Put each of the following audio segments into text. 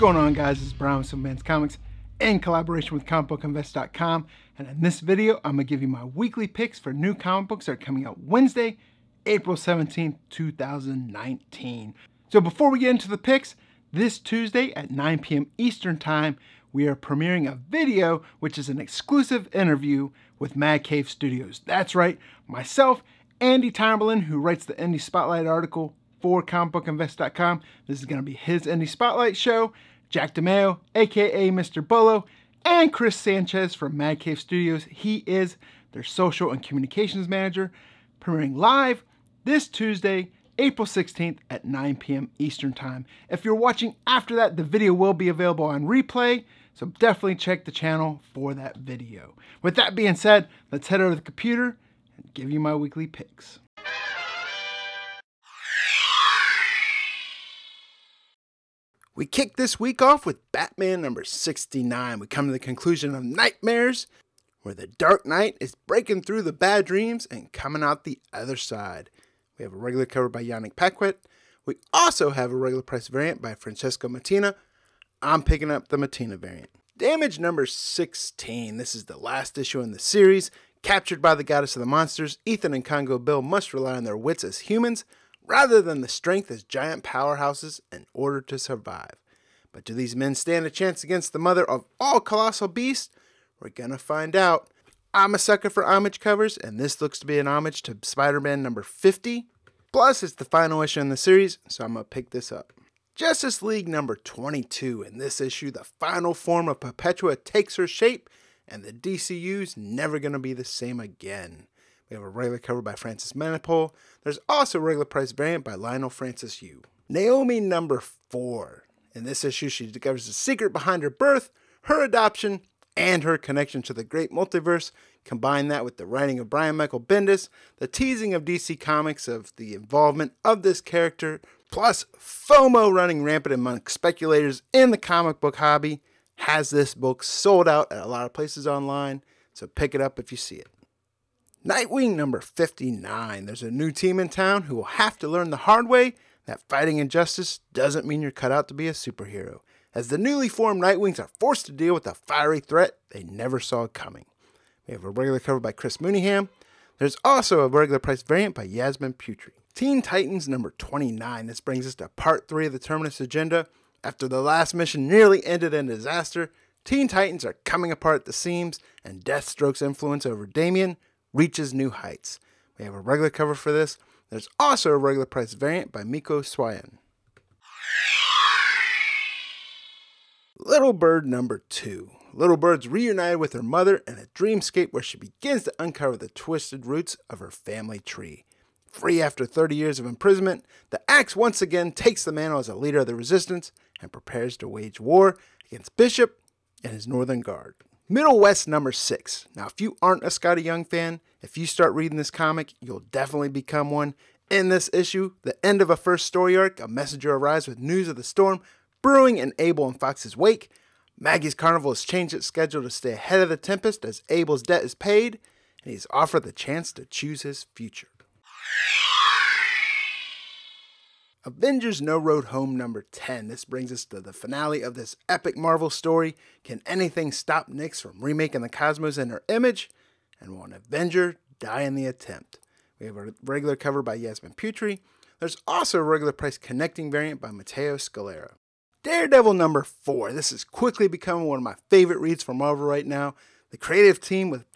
going on guys? It's Brian with Simpleman's Comics in collaboration with comicbookinvest.com and in this video I'm going to give you my weekly picks for new comic books that are coming out Wednesday, April 17th, 2019. So before we get into the picks, this Tuesday at 9 p.m. Eastern Time, we are premiering a video which is an exclusive interview with Mad Cave Studios. That's right, myself, Andy Tomberlin, who writes the Indie Spotlight article for comicbookinvest.com. This is going to be his Indie Spotlight show. Jack DeMeo, aka Mr. Bolo, and Chris Sanchez from Mad Cave Studios. He is their social and communications manager, premiering live this Tuesday, April 16th at 9 p.m. Eastern Time. If you're watching after that, the video will be available on replay, so definitely check the channel for that video. With that being said, let's head over to the computer and give you my weekly picks. We kick this week off with Batman number 69. We come to the conclusion of Nightmares, where the Dark Knight is breaking through the bad dreams and coming out the other side. We have a regular cover by Yanick Paquette. We also have a regular price variant by Francesco Mattina. I'm picking up the Mattina variant. Damage number 16. This is the last issue in the series. Captured by the goddess of the monsters, Ethan and Congo Bill must rely on their wits as humans rather than the strength as giant powerhouses in order to survive. But do these men stand a chance against the mother of all colossal beasts? We're gonna find out. I'm a sucker for homage covers, and this looks to be an homage to Spider Man number 50. Plus, it's the final issue in the series, so I'm gonna pick this up. Justice League number 22. In this issue, the final form of Perpetua takes her shape, and the DCU's never gonna be the same again. We have a regular cover by Francis Manapul. There's also a regular price variant by Leinil Francis Yu. Naomi number four. In this issue, she discovers the secret behind her birth, her adoption, and her connection to the great multiverse. Combine that with the writing of Brian Michael Bendis, the teasing of DC Comics of the involvement of this character, plus FOMO running rampant among speculators in the comic book hobby, has this book sold out at a lot of places online. So pick it up if you see it. Nightwing number 59. There's a new team in town who will have to learn the hard way that fighting injustice doesn't mean you're cut out to be a superhero, as the newly formed Nightwings are forced to deal with a fiery threat they never saw coming. We have a regular cover by Chris Mooneyham. There's also a regular price variant by Yasmin Putri. Teen Titans number 29. This brings us to part 3 of the Terminus agenda. After the last mission nearly ended in disaster, Teen Titans are coming apart at the seams, and Deathstroke's influence over Damian reaches new heights. We have a regular cover for this. There's also a regular price variant by Mico Suayan. Little Bird number two. Little Bird's reunited with her mother in a dreamscape where she begins to uncover the twisted roots of her family tree. Free after 30 years of imprisonment, the Axe once again takes the mantle as a leader of the resistance and prepares to wage war against Bishop and his Northern Guard. Middle West number six. Now, if you aren't a Skottie Young fan, if you start reading this comic, you'll definitely become one. In this issue, the end of a first story arc, a messenger arrives with news of the storm brewing in Abel and Fox's wake. Maggie's carnival has changed its schedule to stay ahead of the tempest as Abel's debt is paid, and he's offered the chance to choose his future. Avengers No Road Home number 10. This brings us to the finale of this epic Marvel story. Can anything stop Nyx from remaking the cosmos in her image? And will an Avenger die in the attempt? We have a regular cover by Yasmin Putri. There's also a regular price connecting variant by Matteo Scalera. Daredevil number 4. This is quickly becoming one of my favorite reads for Marvel right now. The creative team with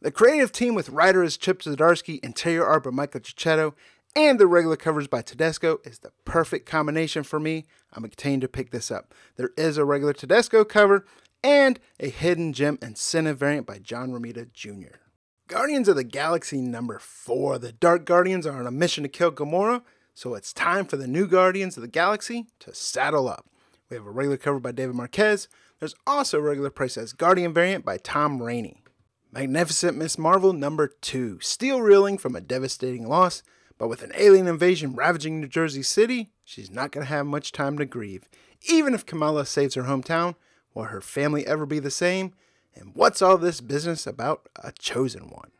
the creative team with writer is Chip Zdarsky, interior art by Michael Giacchino, and the regular covers by Tedesco is the perfect combination for me. I'm excited to pick this up. There is a regular Tedesco cover and a hidden gem incentive variant by John Romita Jr. Guardians of the Galaxy number 4. The Dark Guardians are on a mission to kill Gamora, so it's time for the new Guardians of the Galaxy to saddle up. We have a regular cover by David Marquez. There's also a regular price as Guardian variant by Tom Rainey. Magnificent Miss Marvel number 2. Steel reeling from a devastating loss, but with an alien invasion ravaging New Jersey City, she's not going to have much time to grieve. Even if Kamala saves her hometown, will her family ever be the same? And what's all this business about a chosen one?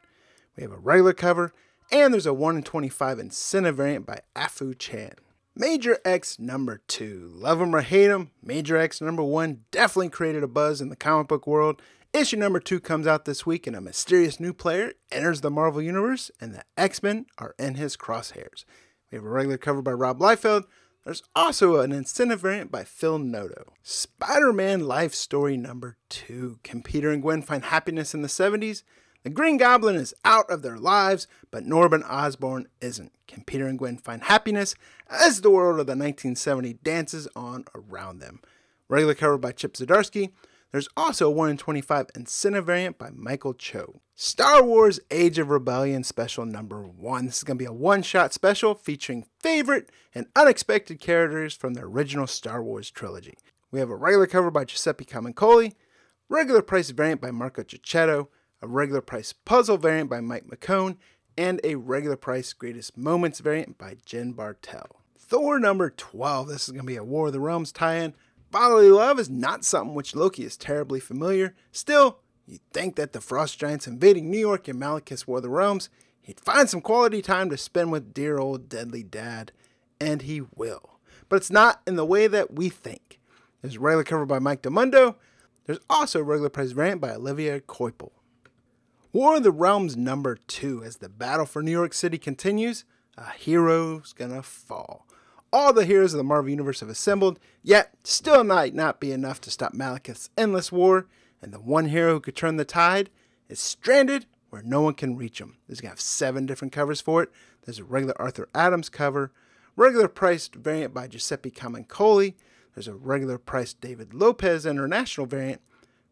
We have a regular cover, and there's a 1 in 25 incentive variant by Afu Chan. Major X number two. Love him or hate him, Major X number one definitely created a buzz in the comic book world. Issue number two comes out this week, and a mysterious new player enters the Marvel Universe, and the X Men are in his crosshairs. We have a regular cover by Rob Liefeld. There's also an incentive variant by Phil Noto. Spider Man Life Story number two. Can Peter and Gwen find happiness in the 70s? The Green Goblin is out of their lives, but Norman Osborn isn't. Can Peter and Gwen find happiness as the world of the 1970 dances on around them? Regular cover by Chip Zdarsky. There's also a 1 in 25 incentive variant by Michael Cho. Star Wars Age of Rebellion Special Number 1. This is going to be a one shot special featuring favorite and unexpected characters from the original Star Wars trilogy. We have a regular cover by Giuseppe Camuncoli, regular price variant by Marco Checchetto, a regular price puzzle variant by Mike McKone, and a regular price greatest moments variant by Jen Bartel. Thor number 12. This is going to be a War of the Realms tie in. Fatherly love is not something which Loki is terribly familiar. Still, you'd think that the Frost Giants invading New York and Malekith's War the Realms, he'd find some quality time to spend with dear old deadly dad. And he will. But it's not in the way that we think. There's regular cover by Mike del Mundo. There's also a regular price variant by Olivier Coipel. War of the Realms number two. As the battle for New York City continues, a hero's gonna fall. All the heroes of the Marvel Universe have assembled, yet still might not be enough to stop Malekith's endless war, and the one hero who could turn the tide is stranded where no one can reach him. There's gonna have seven different covers for it. There's a regular Arthur Adams cover, regular priced variant by Giuseppe Camuncoli, there's a regular priced David Lopez International variant,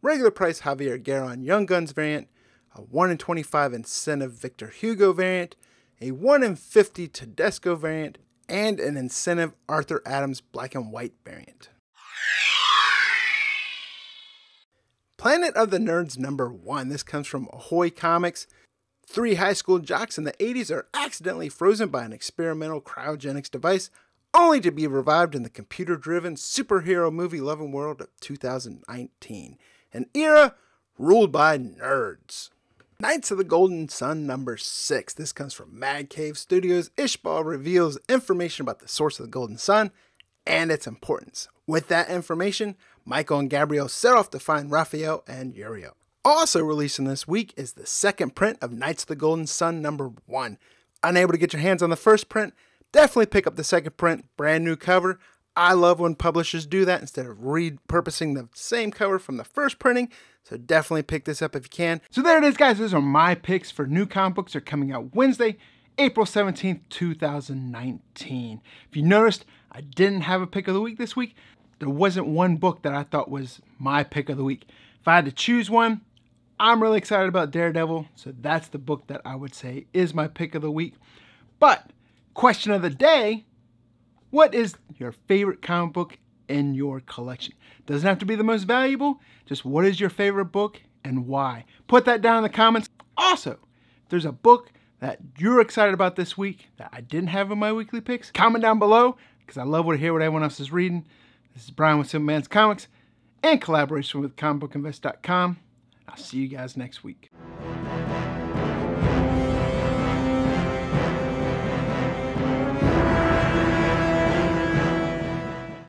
regular price Javier Garrón Young Guns variant, a 1 in 25 incentive Victor Hugo variant, a 1 in 50 Tedesco variant, and an incentive Arthur Adams black and white variant. Planet of the Nerds number 1. This comes from Ahoy Comics. Three high school jocks in the 80s are accidentally frozen by an experimental cryogenics device, only to be revived in the computer driven superhero movie loving world of 2019. An era ruled by nerds. Knights of the Golden Sun number 6. This comes from Mad Cave Studios. Ishbal reveals information about the source of the Golden Sun and its importance. With that information, Michael and Gabrielle set off to find Raphael and Uriel. Also releasing this week is the second print of Knights of the Golden Sun number 1. Unable to get your hands on the first print? Definitely pick up the second print, brand new cover. I love when publishers do that instead of repurposing the same cover from the first printing. So definitely pick this up if you can. So there it is, guys. Those are my picks for new comic books. They're coming out Wednesday, April 17th, 2019. If you noticed, I didn't have a pick of the week this week. There wasn't one book that I thought was my pick of the week. If I had to choose one, I'm really excited about Daredevil. So that's the book that I would say is my pick of the week. But question of the day what is your favorite comic book in your collection? Doesn't have to be the most valuable, just what is your favorite book and why? Put that down in the comments. Also, there's a book that you're excited about this week that I didn't have in my weekly picks, comment down below because I love to hear what everyone else is reading. This is Brian with Simple Comics and collaboration with comicbookinvest.com. I'll see you guys next week.